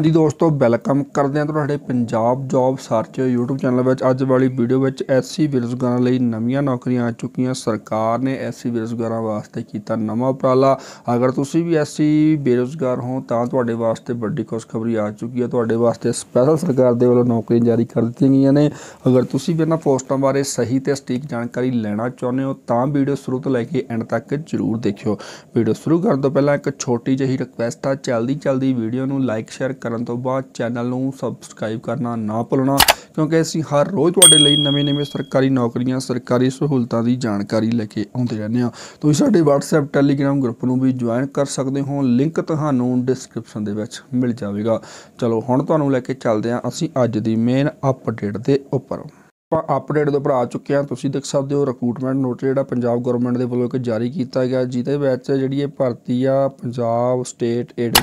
ਹਾਂਜੀ ਦੋਸਤੋ ਵੈਲਕਮ ਕਰਦੇ ਹਾਂ ਤੁਹਾਡੇ Punjab job search YouTube channel ਵਿੱਚ। ਅੱਜ ਵਾਲੀ ਵੀਡੀਓ ਵਿੱਚ ਐਸਸੀ ਬੇਰੁਜ਼ਗਾਰਾਂ ਲਈ ਨਵੀਆਂ ਨੌਕਰੀਆਂ ਆ ਚੁੱਕੀਆਂ। ਸਰਕਾਰ ਨੇ ਐਸਸੀ ਬੇਰੁਜ਼ਗਾਰਾਂ ਵਾਸਤੇ ਕੀਤਾ ਨਵਾਂ ਉਪਰਾਲਾ। ਅਗਰ ਤੁਸੀਂ ਵੀ ਐਸਸੀ ਬੇਰੁਜ਼ਗਾਰ ਹੋ, ਤਾਂ ਤੁਹਾਡੇ ਵਾਸਤੇ ਵੱਡੀ ਖੁਸ਼ਖਬਰੀ ਆ ਚੁੱਕੀ ਹੈ। ਤੁਹਾਡੇ ਵਾਸਤੇ ਸਪੈਸ਼ਲ ਸਰਕਾਰ ਦੇ ਵੱਲੋਂ ਨੌਕਰੀਆਂ ਜਾਰੀ ਕਰ ਦਿੱਤੀਆਂ ਗਈਆਂ ਨੇ। ਅਗਰ ਤੁਸੀਂ ਵੀ ਇਹਨਾਂ ਪੋਸਟਾਂ ਬਾਰੇ ਸਹੀ ਤੇ ਸਟੀਕ ਜਾਣਕਾਰੀ ਲੈਣਾ ਚਾਹੁੰਦੇ ਹੋ, ਤਾਂ ਵੀਡੀਓ ਸ਼ੁਰੂ ਤੋਂ ਲੈ ਕੇ ਐਂਡ ਤੱਕ ਜ਼ਰੂਰ ਦੇਖਿਓ। ਵੀਡੀਓ ਸ਼ੁਰੂ ਕਰਨ ਤੋਂ ਪਹਿਲਾਂ ਇੱਕ ਛੋਟੀ ਜਿਹੀ ਰਿਕੁਐਸਟ ਆ। ਜਲਦੀ ਚਲਦੀ ਵੀਡੀਓ ਨੂੰ ਲਾਈਕ ਸ਼ੇਅਰ ਕਰਨ ਤੋਂ ਬਾਅਦ ਚੈਨਲ ਨੂੰ ਸਬਸਕ੍ਰਾਈਬ ਕਰਨਾ ਨਾ ਭੁੱਲਣਾ, ਕਿਉਂਕਿ ਅਸੀਂ ਹਰ ਰੋਜ਼ ਤੁਹਾਡੇ ਲਈ ਨਵੇਂ-ਨਵੇਂ ਸਰਕਾਰੀ ਨੌਕਰੀਆਂ, ਸਰਕਾਰੀ ਸਹੂਲਤਾਂ ਦੀ ਜਾਣਕਾਰੀ ਲੈ ਕੇ ਆਉਂਦੇ ਰਹਿੰਦੇ ਹਾਂ। ਤੁਸੀਂ ਸਾਡੇ WhatsApp, Telegram ਗਰੁੱਪ ਨੂੰ ਵੀ ਜੁਆਇਨ ਕਰ ਸਕਦੇ ਹੋ। ਲਿੰਕ ਤੁਹਾਨੂੰ ਡਿਸਕ੍ਰਿਪਸ਼ਨ ਦੇ ਵਿੱਚ ਮਿਲ ਜਾਵੇਗਾ। ਚਲੋ, ਹੁਣ ਤੁਹਾਨੂੰ ਲੈ ਕੇ ਚੱਲਦੇ ਹਾਂ ਅਸੀਂ ਅੱਜ ਦੀ ਮੇਨ ਅਪਡੇਟ ਦੇ ਉੱਪਰ। ਆਪਾਂ ਅਪਡੇਟ ਦੇ ਉੱਪਰ ਆ ਚੁੱਕੇ ਹਾਂ। ਤੁਸੀਂ ਦੇਖ ਸਕਦੇ ਹੋ ਰਿਕਰੂਟਮੈਂਟ ਨੋਟਿਸ ਜਿਹੜਾ ਪੰਜਾਬ ਗਵਰਨਮੈਂਟ ਦੇ ਵੱਲੋਂ ਇੱਕ ਜਾਰੀ ਕੀਤਾ ਗਿਆ, ਜਿਹਦੇ ਵਿੱਚ ਜਿਹੜੀ ਇਹ ਭਰਤੀ ਆ Punjab state AIDS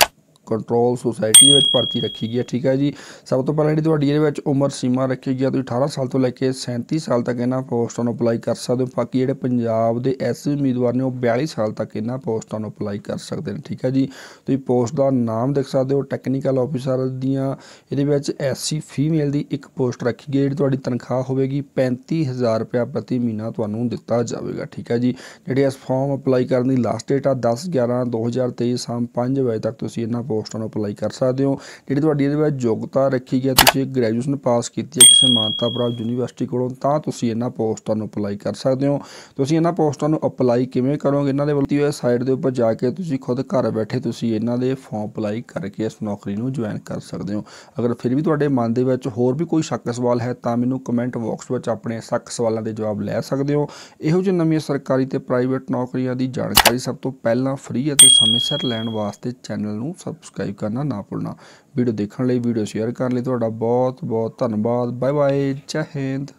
control society ਦੇ ਵਿੱਚ ਭਰਤੀ ਰੱਖੀ ਗਈ ਹੈ। ਠੀਕ ਹੈ ਜੀ। ਸਭ ਤੋਂ ਪਹਿਲਾਂ ਜਿਹੜੀ ਤੁਹਾਡੀ ਇਹਦੇ ਵਿੱਚ ਉਮਰ ਸੀਮਾ ਰੱਖੀ ਗਈ ਹੈ, ਤੁਸੀਂ 18 ਸਾਲ ਤੋਂ ਲੈ ਕੇ 37 ਸਾਲ ਤੱਕ ਇਹਨਾਂ ਪੋਸਟਾਂ ਨੂੰ ਅਪਲਾਈ ਕਰ ਸਕਦੇ ਹੋ। ਬਾਕੀ ਜਿਹੜੇ ਪੰਜਾਬ ਦੇ ਐਸਸੀ ਉਮੀਦਵਾਰ ਨੇ, ਉਹ 42 ਸਾਲ ਤੱਕ ਇਹਨਾਂ ਪੋਸਟਾਂ ਨੂੰ ਅਪਲਾਈ ਕਰ ਸਕਦੇ ਨੇ। ਠੀਕ ਹੈ ਜੀ। ਤੁਸੀਂ ਪੋਸਟ ਦਾ ਨਾਮ ਦੇਖ ਸਕਦੇ ਹੋ। ਟੈਕਨੀਕਲ ਆਫੀਸਰ ਦੀਆਂ ਇਹਦੇ ਵਿੱਚ ਐਸਸੀ ਫੀਮੇਲ ਦੀ ਇੱਕ ਪੋਸਟ ਰੱਖੀ ਗਈ ਜਿਹੜੀ ਤੁਹਾਡੀ ਤਨਖਾਹ ਹੋਵੇਗੀ 35000 ਰੁਪਏ ਪ੍ਰਤੀ ਮਹੀਨਾ ਤੁਹਾਨੂੰ ਦਿੱਤਾ ਜਾਵੇਗਾ। ਠੀਕ ਹੈ ਜੀ। ਜਿਹੜੇ ਇਸ ਫਾਰਮ ਅਪਲਾਈ ਕਰਨ ਦੀ ਲਾਸਟ ਡੇਟ ਆ 10 11 2023 ਸ਼ਾਮ 5 ਵਜੇ ਤੱਕ ਤੁਸੀਂ ਇਹਨਾਂ ਪੋਸਟਾਂ ਨੂੰ ਅਪਲਾਈ ਕਰ ਸਕਦੇ ਹੋ। ਜਿਹੜੀ ਤੁਹਾਡੀ ਇਹਦੇ ਵਿੱਚ ਯੋਗਤਾ ਰੱਖੀ ਗਿਆ ਤੁਸੀਂ ਗ੍ਰੈਜੂਏਸ਼ਨ ਪਾਸ ਕੀਤੀ ਹੈ ਕਿਸੇ ਮਾਨਤਾ ਪ੍ਰਾਪਤ ਯੂਨੀਵਰਸਿਟੀ ਕੋਲੋਂ, ਤਾਂ ਤੁਸੀਂ ਇਹਨਾਂ ਪੋਸਟਾਂ ਨੂੰ ਅਪਲਾਈ ਕਰ ਸਕਦੇ ਹੋ। ਤੁਸੀਂ ਇਹਨਾਂ ਪੋਸਟਾਂ ਨੂੰ ਅਪਲਾਈ ਕਿਵੇਂ ਕਰੋਗੇ? ਇਹਨਾਂ ਦੇ ਵੱਲੋਂ ਹੋਏ ਸਾਈਟ ਦੇ ਉੱਪਰ ਜਾ ਕੇ ਤੁਸੀਂ ਖੁਦ ਘਰ ਬੈਠੇ ਤੁਸੀਂ ਇਹਨਾਂ ਦੇ ਫਾਰਮ ਅਪਲਾਈ ਕਰਕੇ ਇਸ ਨੌਕਰੀ ਨੂੰ ਜੁਆਇਨ ਕਰ ਸਕਦੇ ਹੋ। ਅਗਰ ਫਿਰ ਵੀ ਤੁਹਾਡੇ ਮਨ ਦੇ ਵਿੱਚ ਹੋਰ ਵੀ ਕੋਈ ਸ਼ੱਕ ਸਵਾਲ ਹੈ, ਤਾਂ ਮੈਨੂੰ ਕਮੈਂਟ ਬਾਕਸ ਵਿੱਚ ਆਪਣੇ ਸ਼ੱਕ ਸਵਾਲਾਂ ਦੇ ਜਵਾਬ ਲੈ ਸਕਦੇ ਹੋ। ਇਹੋ ਜਿਹੇ ਨਵੀਆਂ ਸਰਕਾਰੀ ਤੇ ਪ੍ਰਾਈਵੇਟ ਨੌਕਰੀਆਂ ਦੀ ਜਾਣਕਾਰੀ ਸਭ ਤੋਂ ਪਹਿਲਾਂ ਫ੍ਰੀ ਅਤੇ ਸਮੇਂ ਸਿਰ ਲੈਣ ਵਾਸਤੇ ਚੈਨਲ ਨੂੰ ਸਬਸਕ੍ਰਾਈਬ ਕਰਨਾ, ਨਾ ਭੁੱਲਣਾ। ਵੀਡੀਓ ਦੇਖਣ ਲਈ ਵੀਡੀਓ ਸ਼ੇਅਰ ਕਰਨ ਲਈ ਤੁਹਾਡਾ ਬਹੁਤ ਬਹੁਤ ਧੰਨਵਾਦ। ਬਾਏ ਬਾਏ ਜੈ ਹਿੰਦ।